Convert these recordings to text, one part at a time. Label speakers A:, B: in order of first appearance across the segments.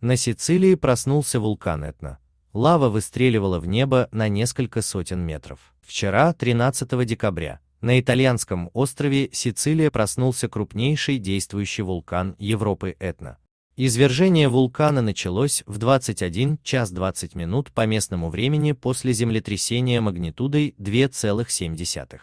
A: На Сицилии проснулся вулкан Этна. Лава выстреливала в небо на несколько сотен метров. Вчера, 13 декабря, на итальянском острове Сицилия проснулся крупнейший действующий вулкан Европы Этна. Извержение вулкана началось в 21 час 20 минут по местному времени после землетрясения магнитудой 2,7.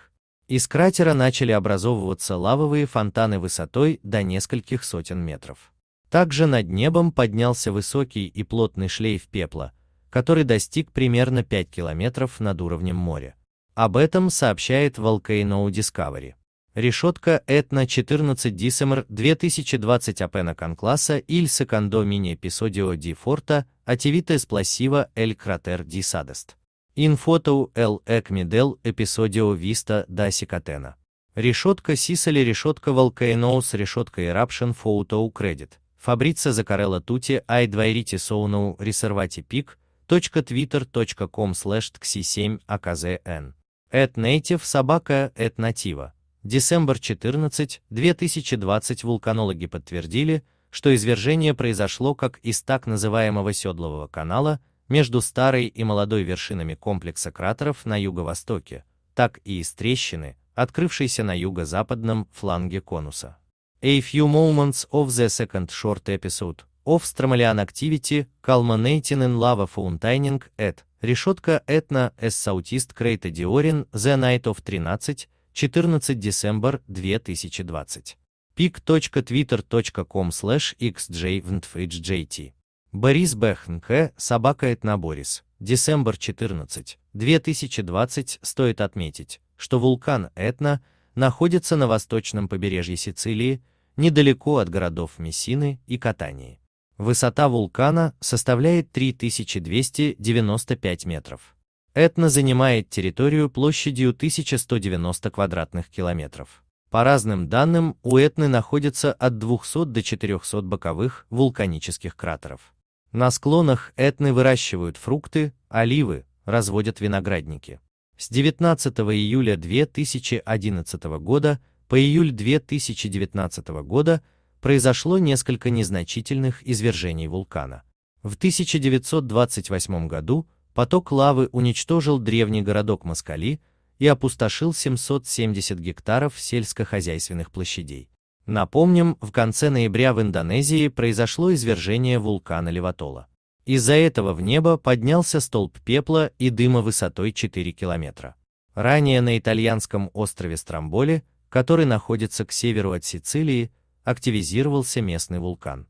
A: Из кратера начали образовываться лавовые фонтаны высотой до нескольких сотен метров. Также над небом поднялся высокий и плотный шлейф пепла, который достиг примерно 5 километров над уровнем моря. Об этом сообщает Volcano Discovery. Решетка Этна 14 Дисемер 2020 Апена Конкласса Secondo Mini Episodio di Forta Attività Esplosiva El Crater di Sadest. In foto El Ecmidel Episodio Vista da Sicatena. Решетка Сисали решетка Volcanoes решетка Eruption Photo Credit. Фабрица Закарелла Тути Ай Двайрити Соуноу Ресервати Пик. .twitter.com slash txi7 akzn. At native собака at nativa. Десембр 14, 2020 вулканологи подтвердили, что извержение произошло как из так называемого Седлового канала между старой и молодой вершинами комплекса кратеров на юго-востоке, так и из трещины, открывшейся на юго-западном фланге конуса. A few moments of the second short episode of Strombolian activity culminating in lava fountaining at решетка Etna as Southeast Crater Diorin the night of 13, 14 Декабря 2020. pic.twitter.com slash xjvntfhjt. Борис Бехнк, собака Этна Борис. Декабрь 14, 2020 стоит отметить, что вулкан Этна находится на восточном побережье Сицилии, недалеко от городов Мессины и Катании. Высота вулкана составляет 3295 метров. Этна занимает территорию площадью 1190 квадратных километров. По разным данным, у Этны находится от 200 до 400 боковых вулканических кратеров. На склонах Этны выращивают фрукты, оливы, разводят виноградники. С 19 июля 2011 года по июль 2019 года произошло несколько незначительных извержений вулкана. В 1928 году Поток лавы уничтожил древний городок Маскали и опустошил 770 гектаров сельскохозяйственных площадей. Напомним, в конце ноября в Индонезии произошло извержение вулкана Леватола. Из-за этого в небо поднялся столб пепла и дыма высотой 4 километра. Ранее на итальянском острове Стромболи, который находится к северу от Сицилии, активизировался местный вулкан.